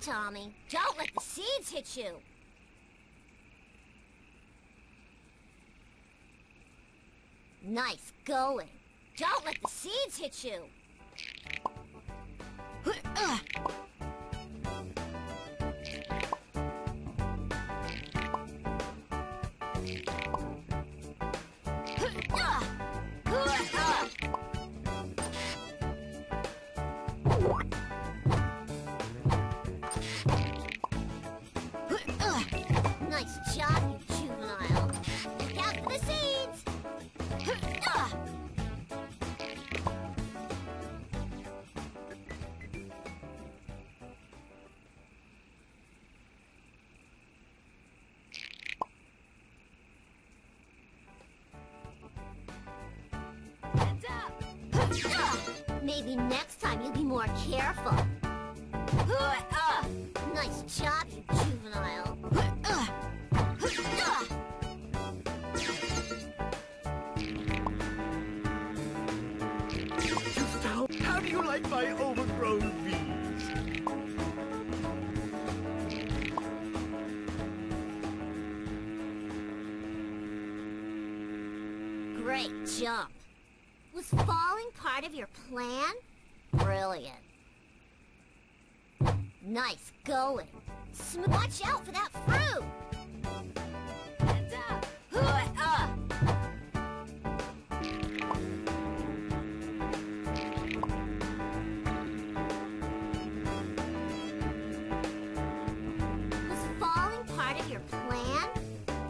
Tommy. Don't let the seeds hit you. Nice going. Don't let the seeds hit you. Maybe next time you'll be more careful. Nice job, you juvenile. How do you like my overgrown plan? Brilliant. Nice going. Sm- Watch out for that fruit! Heads! Uh, uh. Was falling part of your plan?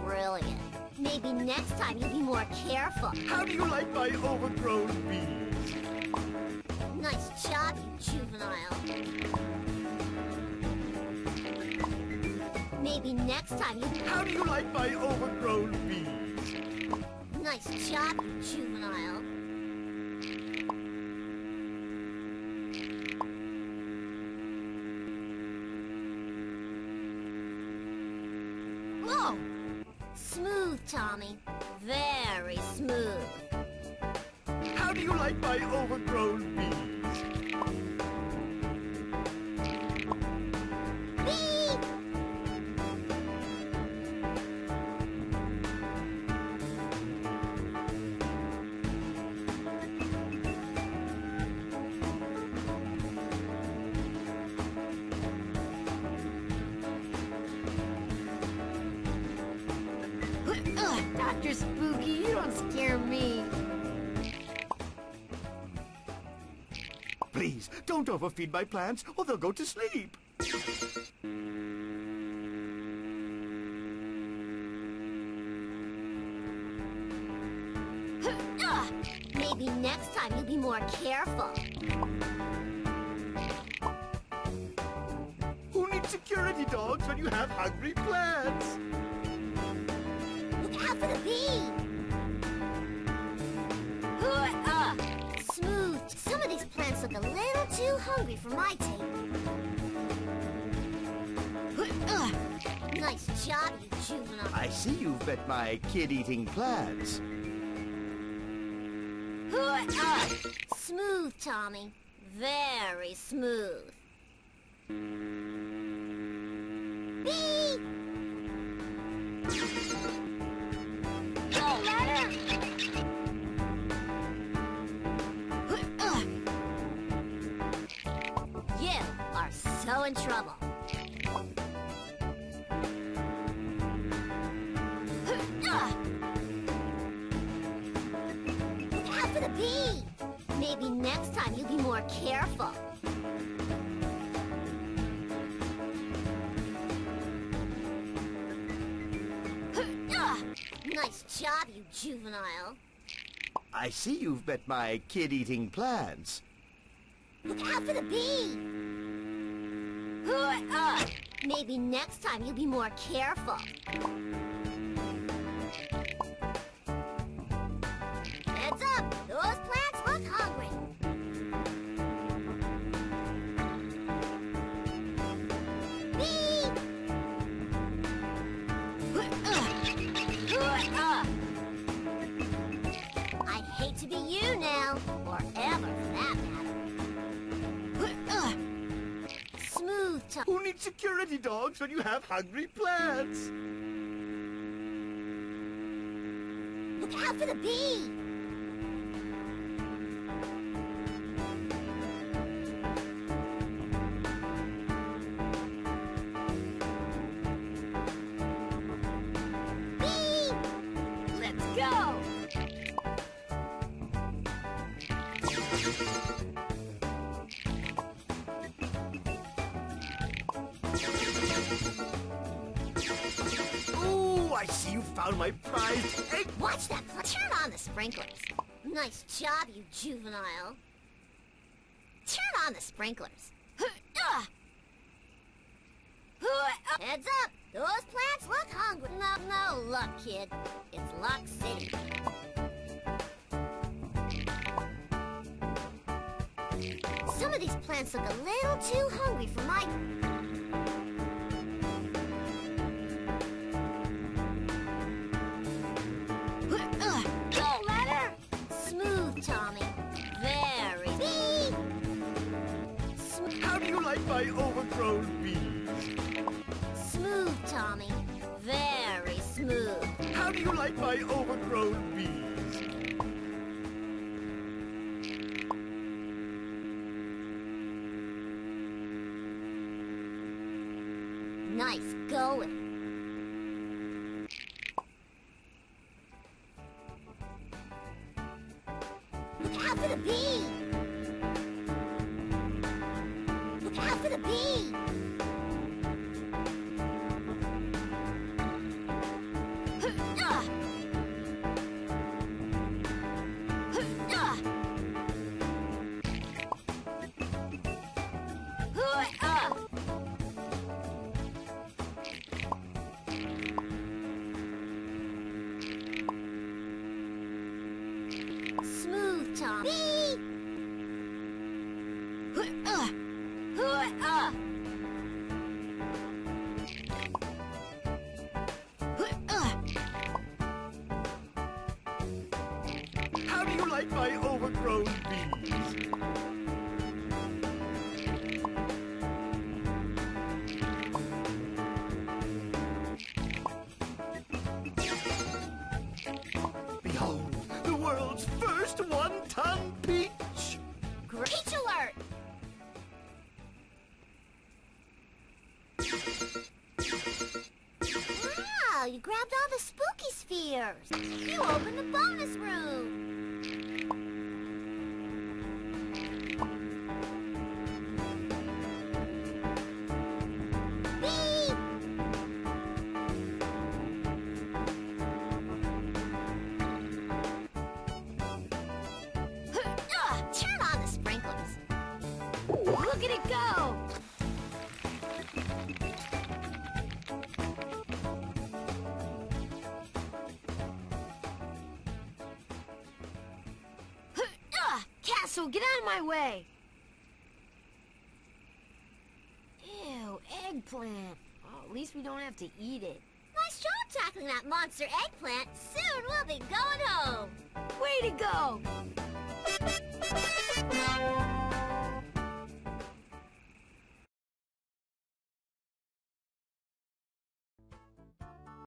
Brilliant. Maybe next time you'll be more careful. How do you like my overgrown bees? Maybe next time you... How do you like my overgrown bees? Nice job, juvenile. Whoa! Smooth, Tommy. Very smooth. How do you like my overgrown bees? Dr. Spooky, you don't scare me. Please, don't overfeed my plants or they'll go to sleep. Maybe next time you'll be more careful. Who needs security dogs when you have hungry plants? Smooth. Some of these plants look a little too hungry for my taste. Nice job, you juvenile. I see you've met my kid-eating plants. Smooth, Tommy. Very smooth. So in trouble. Look out for the bee! Maybe next time you'll be more careful. Nice job, you juvenile. I see you've met my kid-eating plants. Look out for the bee! Uh, maybe next time you'll be more careful. Needs security dogs when you have hungry plants? Look out for the! Bee! Found my prized egg. Watch that! Turn on the sprinklers. Nice job, you juvenile. Turn on the sprinklers. Heads up! Those plants look hungry. No, no luck, kid. It's Luck City. Some of these plants look a little too hungry for my... smooth, Tommy. Very smooth. How do you like my overgrown bees? Nice going. Look out for the How do you like my overgrown bees? You grabbed all the spooky spheres. You opened the bonus room. Castle, get out of my way! Ew, eggplant. Oh, at least we don't have to eat it. Nice job tackling that monster eggplant. Soon we'll be going home. Way to go!